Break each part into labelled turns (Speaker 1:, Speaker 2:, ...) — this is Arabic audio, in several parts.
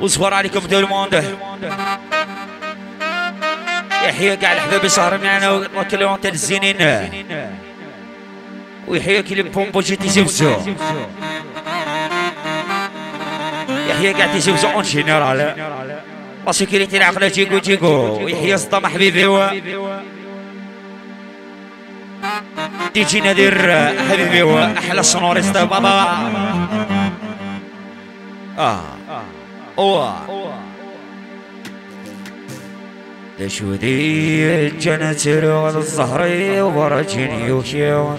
Speaker 1: وصفر عليكم يحيى كاع الحباب سهر معنا وكلهم الزينين ويحيى كي بومبو جي تيزوزو يحيى كاع تيزوزو أون جينيرال. لا سيكوريتي العقله جيكو جيكو ويحيى صدام حبيبي هو تيجي نادر حبيبي هو أحلى سونوريست بابا. آه. اوه تشودي الجنة روض الزهري ورجني وشيون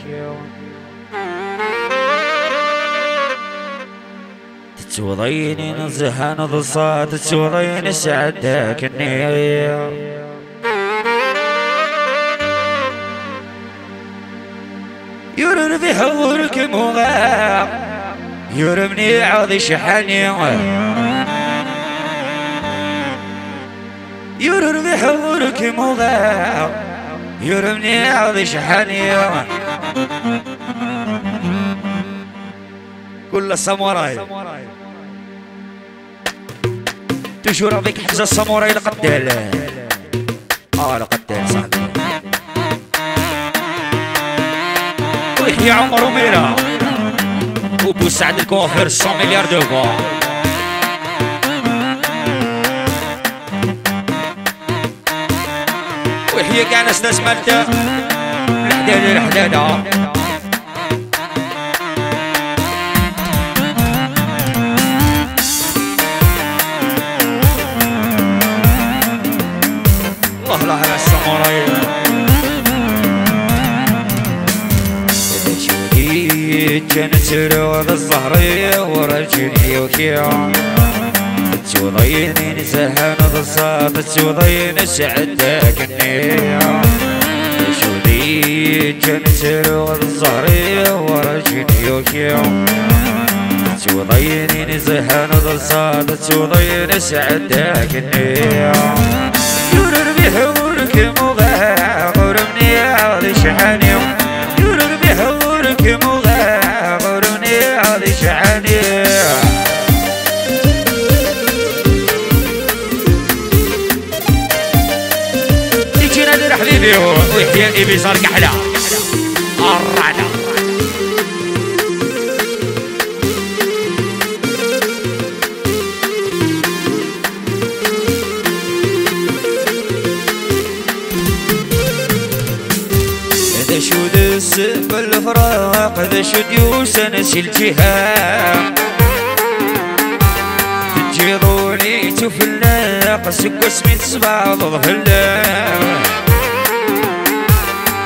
Speaker 1: تتوضيني نزهان ضصات تتوضيني سعدك النية. يرن في حورك مغاق يرمني عاضي شحني يرن في حورك مغاق يرمني عاضي شحني كل ساموراي تشور بك حجز الساموراي لقدال آه لقدال صاحبي. ويحيى عمر وميرا. وبو سعد الكوافير 100 مليار دو ويحيى كاع ناس ناس مالتا الحداده الحداده جنت روض الزهرية ورجلي وكيان توضيني نزهن ضصات توضيني سعدك النية شودي جنت روض الزهرية ورجلي وكيان توضيني نزهن ضصات توضيني سعدك النية يورر بحورك مغاغر مني عاضي شحاني يورر بحورك مغاغر ويحيى ابي صار كحله الرعده هذا شو دس بالفراق هذا شو ديوس نسي الجهام تجيروني تفلاق سك اسمي تصبع ظهلا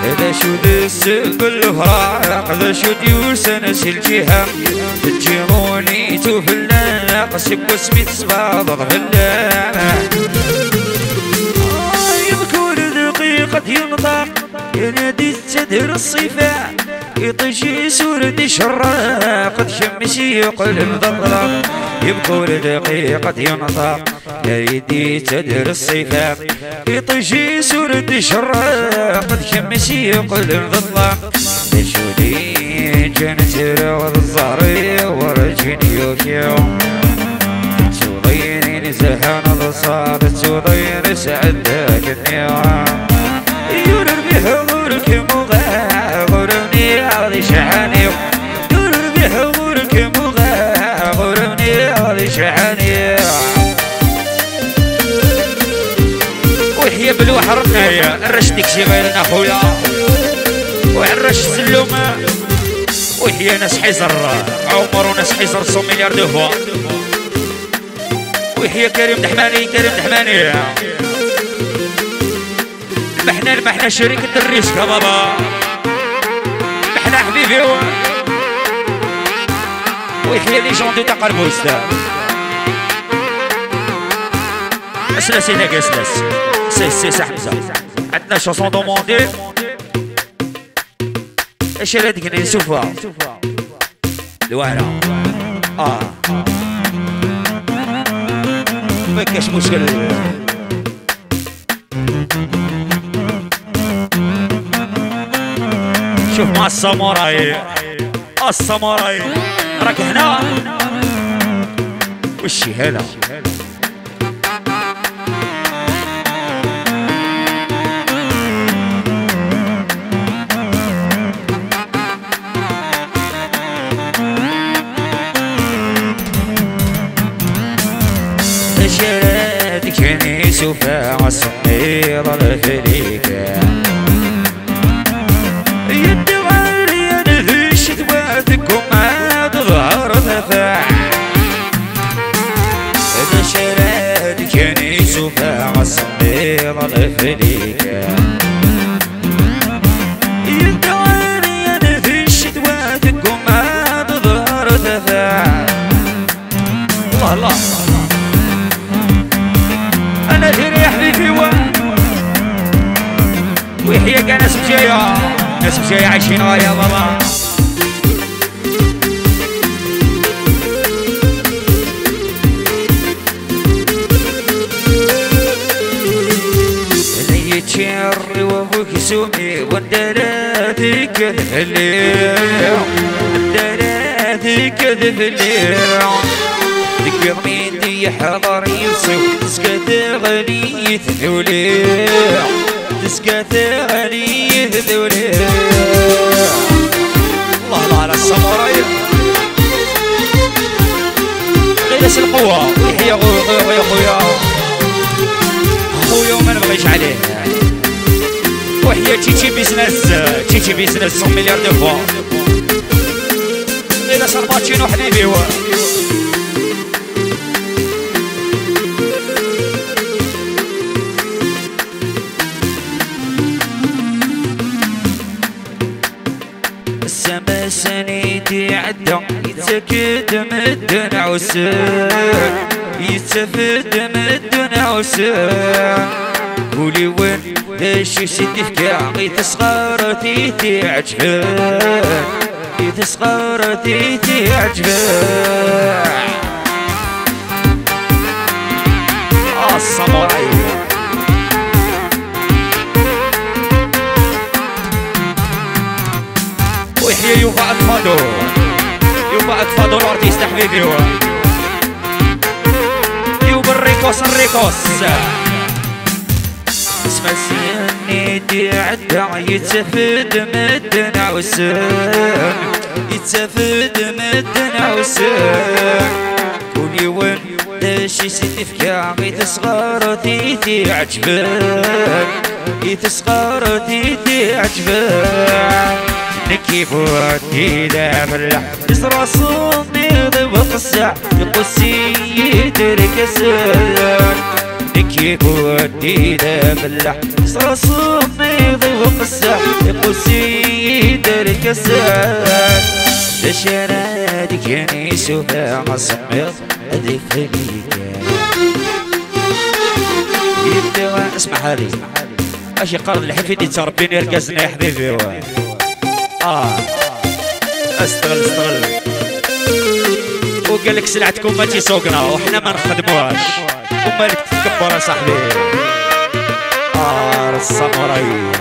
Speaker 1: هذا شو دس بالفراق هذا شو ديوس نسي الجهام تجيروني تفلاق سك اسمي تصبع ظهلا يذكر دقيقة ينطق ينادي التدر الصفاء يطشي سورة شراق شمسي قلب ضلام يبكور دقيقة ينطق. يدي تدر الصفاء يطشي سورة شراق شمسي قلب ضلام تشودي جنت روض الزهري ورجني يوم توضيني نزهان الصاد توضيني سعدك النيران يورر بحضورك مغاغرني النايا الرشدك شي غيرنا خويا وعرش السلومة وحيا ناس حيزر عمر وناس حيزر 100 مليار دو فوا. ويحيى كريم دحماني كريم دحماني. محنا محنا شركة الريسك يا بابا. محنا حبيبي. ويحيى لي جوندو تاع قربوس اسلاس هناك اسلاس سي سي سي حمزة عندنا شونسون دوموندي إيش هذيك نشوفها الوهرة آه ما كاش مشكل شوف مع الساموراي الساموراي راك هنا وشي هلا وفاع صغير الفريقة يدغر ينهش ثواتكم ما تظهر الفريقة ويحيى ناس مجاية ناس مجاية عايشين يا بابا. يتشري وابوك سومي والدراتي كذب الليل الدراتي كذب الليل ذكر مين دي حضر يصيب تسكت غنية تسكت غنية ذولي الله الله على السمراء غيرس القوة. يحيى خويا خويا خويا وما نبغيش عليه. وحيا تيتي بيزنس. تيتي بيزنس 100 مليار دو فوا. غيرس الباتشينو حبيبي. السما سنيدي عدى يتسكت مدن عسان يتسفد مدن عسان قولي وين ليش سيدي فكاعي تصغر تيتي عجبان تصغر تيتي عجبان يوفا اكفادو يوفا اكفادو الارتيست حبيبي يوفا الريكوس الريكوس اسمع سنيدي عدى يتسفد مدن عوسان يتسفد مدن عوسان قولي وين داشي سيدي فكاعي تصغر تيتي عجبان يتصغر تيتي عجبان نكيف ودي دافلح يسرى صوتي ضبط الساع يقصي يدرك السلام. نكيف ودي دافلح يسرى صوتي ضبط الساع يقصي يدرك السلام. لشرادك يعني سوها مصمت هذيك فيك يبدأ اسمع هذه اشي قرض الحفيد تربيني يرقزنا يا حبيبي. آه. استغل استغل. وقال لك سلعتكم ما تيسوقنا وحنا ما نخدموهاش. ومالك تتكبر يا صاحبي. آه الساموراي